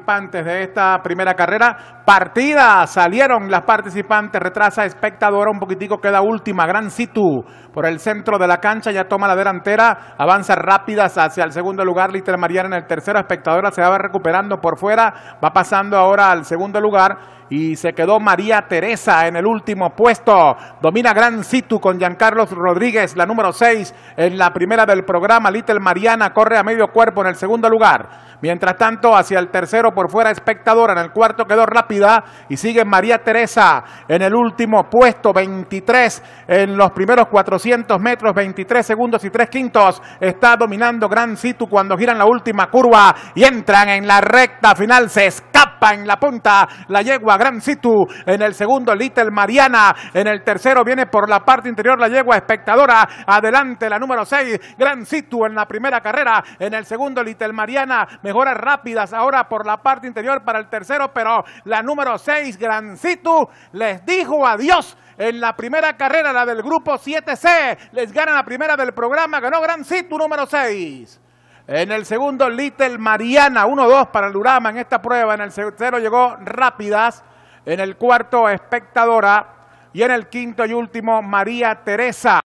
participantes de esta primera carrera. Partida, salieron las participantes, retrasa espectadora, un poquitico queda última, Gran Situ por el centro de la cancha, ya toma la delantera, avanza rápidas hacia el segundo lugar, Little Mariana en el tercero, espectadora se va recuperando por fuera, va pasando ahora al segundo lugar y se quedó María Teresa en el último puesto. Domina Gran Situ con Giancarlos Rodríguez, la número 6 en la primera del programa. Little Mariana corre a medio cuerpo en el segundo lugar. Mientras tanto, hacia el tercero por fuera, espectadora. En el cuarto quedó rápida y sigue María Teresa en el último puesto, 23 en los primeros 400 metros, 23 segundos y 3 quintos. Está dominando Gran Situ cuando giran la última curva y entran en la recta final. Se en la punta la yegua Gran Situ. En el segundo, Little Mariana. En el tercero viene por la parte interior la yegua espectadora. Adelante la número 6, Gran Situ en la primera carrera. En el segundo, Little Mariana. Mejoras rápidas ahora por la parte interior para el tercero, pero la número 6, Gran Situ, les dijo adiós en la primera carrera, la del grupo 7C. Les gana la primera del programa, ganó Gran Situ número 6. En el segundo, Little Mariana, 1-2 para el Urama en esta prueba. En el tercero llegó Rápidas. En el cuarto, Espectadora. Y en el quinto y último, María Teresa.